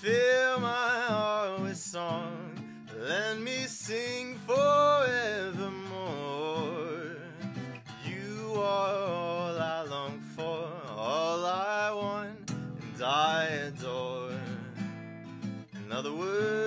Fill my heart with song, let me sing forevermore. You are all I long for, all I want, and I adore. In other words,